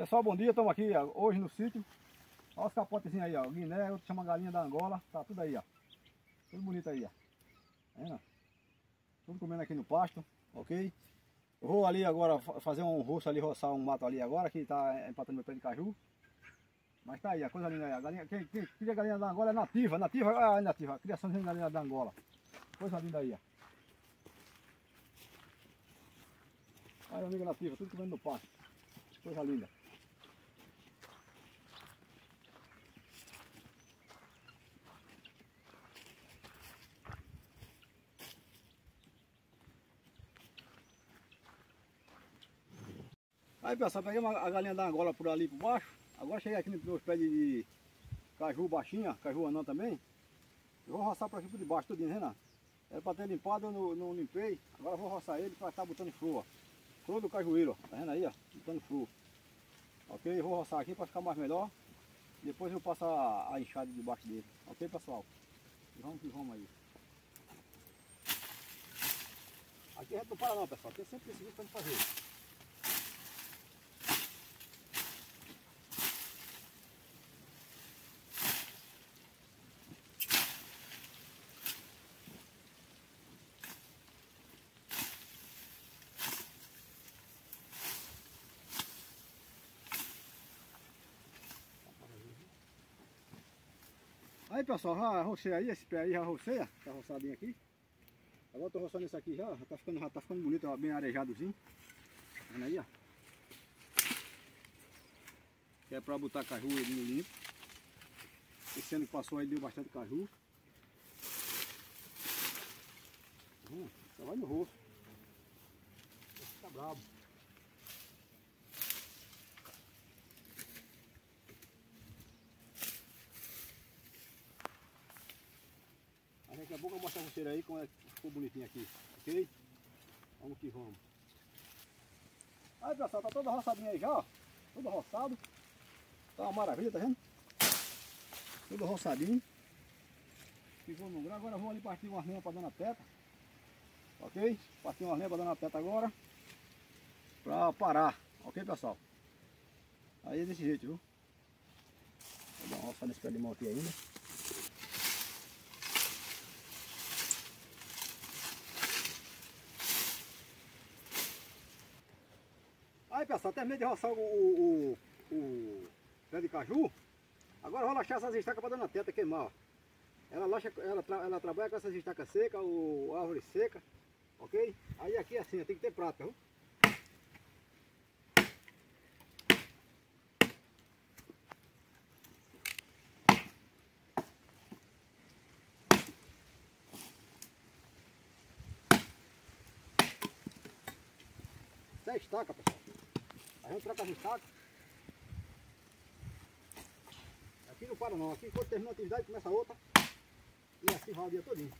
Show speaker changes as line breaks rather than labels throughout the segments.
Pessoal, bom dia, estamos aqui ó, hoje no sítio. Olha os capotezinhos aí, ó. Guiné, outro chama galinha da Angola. Tá tudo aí, ó. Tudo bonito aí, ó. Tá? Tudo comendo aqui no pasto, ok? Vou ali agora fazer um roço ali, roçar um mato ali agora, que tá empatando meu pé de caju. Mas tá aí, a coisa linda aí. A galinha, quem, quem cria galinha da Angola é nativa, nativa, ah, é nativa. Criação de galinha da Angola. Coisa linda aí, ó. Olha, amiga nativa, tudo comendo no pasto. Coisa linda. Aí pessoal, peguei uma, a galinha da Angola por ali por baixo. Agora cheguei aqui nos pés de, caju baixinha, caju anão também. Eu vou roçar por aqui por debaixo tudinho, Renan. Era para ter limpado, eu não, não, limpei. Agora vou roçar ele para estar tá botando flor. Flor do cajueiro. Tá vendo aí, ó? Botando flor. Ok? Vou roçar aqui para ficar mais melhor. Depois eu passo a, a enxada debaixo dele. Ok, pessoal? E vamos que vamos aí. Aqui a gente não para não, pessoal. Tem sempre esse vídeo para fazer. Aí pessoal, já rocei aí, esse pé aí já rocei, ó, tá roçadinho aqui. Agora eu tô roçando esse aqui já, já tá ficando, já tá ficando bonito, ó, bem arejadozinho. Tá vendo aí, ó. Que é pra botar caju limpo. Esse ano que passou aí deu bastante caju. Hum, só vai no rosto. Tá brabo. Daqui a pouco eu vou mostrar pra vocês aí como é que ficou bonitinho aqui, ok? Vamos que vamos. Aí pessoal, tá toda roçadinha aí já, ó. Tudo roçado. Tá uma maravilha, tá vendo? Tudo roçadinho. Ficou no grau. Agora vou ali partir umas lenhas pra dona Teta. Ok? Partir umas lenhas pra dona Teta agora. Pra parar. Ok, pessoal? Aí é desse jeito, viu? Vou dar uma roça nesse pé de mão aqui ainda. Aí pessoal, terminei de roçar o, o, o, o pé de caju. Agora vou laxar essas estacas para dona Teta queimar. Ela, laxa, ela, ela trabalha com essas estacas secas, o árvore seca, ok? Aí aqui é assim, tem que ter prata, viu? Essa é estaca, pessoal. Gente troca estacas. Aqui não para não, aqui quando termina a atividade começa outra. E assim vai o dia todinho.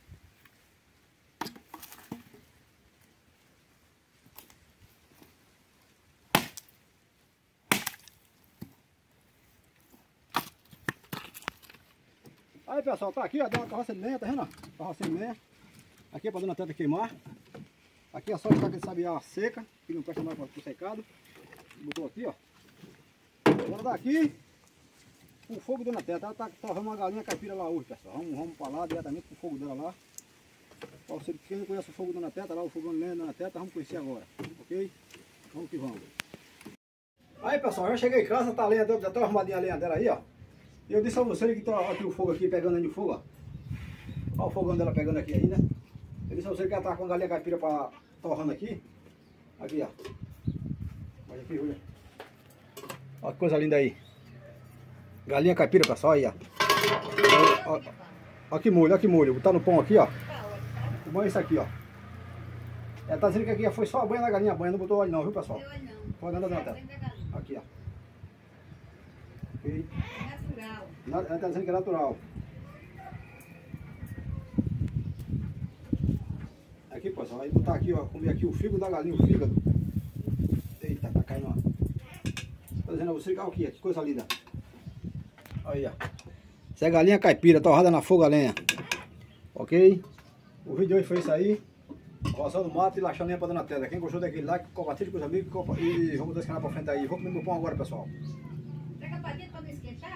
Aí pessoal, tá aqui, ó, deu uma carroça de lenha, tá vendo? Carroça de lenha. Aqui é pra dona Teta queimar. Aqui é só estaca de sabiá seca, que não presta mais para o secado botou aqui, ó. Agora daqui, o fogo dentro da terra. Ela tá torrando uma galinha caipira lá hoje, pessoal. Vamos, vamos para lá diretamente com o fogo dela lá. Pra você que não conhece o fogo da terra, lá o fogão dentro da terra, vamos conhecer agora. Ok? Vamos que vamos. Aí pessoal, já cheguei em casa, tá a lenha, já tá arrumadinha a lenha dela aí, ó. E eu disse a você que tá aqui o fogo aqui, pegando aí de fogo, ó. Olha o fogão dela pegando aqui ainda. Eu disse a você que ela tá com a galinha caipira para torrando aqui. Aqui, ó. Olha aqui, olha. Olha que coisa linda aí. Galinha caipira, pessoal, aí, ó. Olha, olha que molho, olha que molho. Botar no pão aqui, ó. O banho é isso aqui, ó. Ela tá dizendo que aqui foi só a banha da galinha, a banha não botou óleo não, viu, pessoal? Não não. Foi nada não, tá? Aqui, ó. Okay. Natural. Ela tá dizendo que é natural. Aqui, pessoal, aí botar aqui, ó, comer aqui o fígado da galinha, o fígado. Eita, tá caindo, ó. Tô dizendo a você, olha aqui, que coisa linda. Aí, ó. Essa é galinha caipira, torrada na fogo a lenha. Ok? O vídeo hoje foi isso aí. Rosando Mato e Laxaninha pra Dona Teta. Quem gostou daquele like, compartilhe com os amigos e vamos dar esse canal pra frente aí. Vou comer meu pão agora, pessoal.
Pega a palheta pra não esquentar.